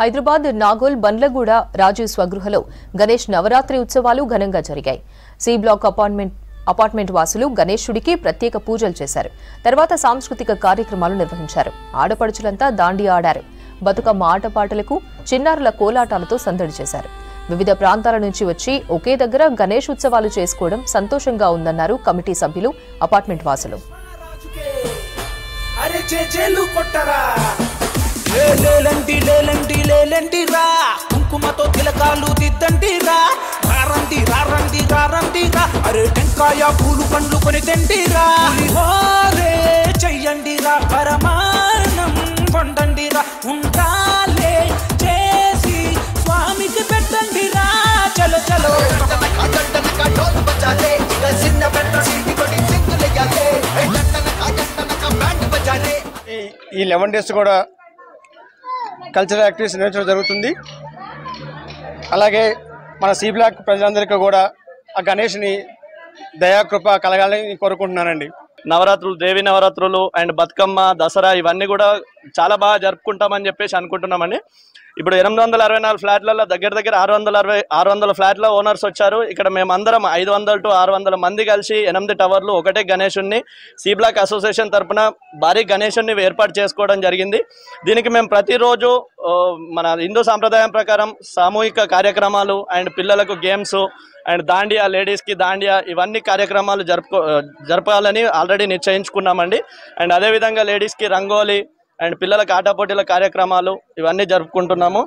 హైదరాబాద్ నాగోల్ బండ్లగూడ రాజు స్వగృహలో గణేష్ నవరాత్రి ఉత్సవాలు ఘనంగా జరిగాయి. సి బ్లాక్ అపార్ట్మెంట్ అపార్ట్మెంట్ వాసులు గణేశుడికి ప్రత్యేక పూజలు చేశారు. తర్వాత సాంస్కృతిక కార్యక్రమాలు నిర్వహించారు. ఆడపడుచులంతా దాండి ఆడారు. బతుకమ్మ ఆటపాటలకు చిన్నారుల కోలాటాలతో సందడి చేశారు. వివిధ ప్రాంతాల నుంచి వచ్చి ఒకే దగ్గర గణేష్ ఉత్సవాలు చేసుకోవడం సంతోషంగా ఉందన్నారు కమిటీ సభ్యులు అపార్ట్మెంట్ వాసులు. అరే కొట్టరా? లేలంటి లేలంటి లేలంటి రా కుంకుమతో తిలకాలు దిద్దండి రా రారండి రారండి రారండి రా అరే టెంకాయ పూలు పండ్లు కొని తెండి రా చెయ్యండి రా పరమానం వండండి రా ఉండాలే చేసి స్వామికి పెట్టండి రా చలో చలో. ఈ ఈ లెవెన్ డేస్ కూడా కల్చరల్ యాక్టివిటీస్ నిర్వహించడం జరుగుతుంది. అలాగే మన సి బ్లాక్ ప్రజలందరికీ కూడా ఆ గణేష్ని దయాకృప కలగాలని కోరుకుంటున్నానండి. నవరాత్రులు దేవి నవరాత్రులు అండ్ బతుకమ్మ దసరా ఇవన్నీ కూడా చాలా బాగా జరుపుకుంటామని చెప్పేసి అనుకుంటున్నామండి. ఇప్పుడు ఎనిమిది వందల అరవై నాలుగు ఫ్లాట్లలో దగ్గర దగ్గర ఆరు వందల అరవై ఆరు వందల ఫ్లాట్ల ఓనర్స్ వచ్చారు. ఇక్కడ మేమందరం ఐదు వందల టు ఆరు వందల మంది కలిసి ఎనిమిది టవర్లు ఒకటే గణేషుణ్ణి సి బ్లాక్ అసోసియేషన్ తరఫున భారీ గణేషుణ్ణి ఏర్పాటు చేసుకోవడం జరిగింది. దీనికి మేము ప్రతిరోజు మన హిందూ సాంప్రదాయం ప్రకారం సామూహిక కార్యక్రమాలు అండ్ పిల్లలకు గేమ్స్ అండ్ దాండియా లేడీస్కి దాండియా ఇవన్నీ కార్యక్రమాలు జరుపుకో జరపాలని ఆల్రెడీ నిశ్చయించుకున్నామండి. అండ్ అదేవిధంగా లేడీస్కి రంగోలీ అండ్ పిల్లలకు ఆట పోటీల కార్యక్రమాలు ఇవన్నీ జరుపుకుంటున్నాము.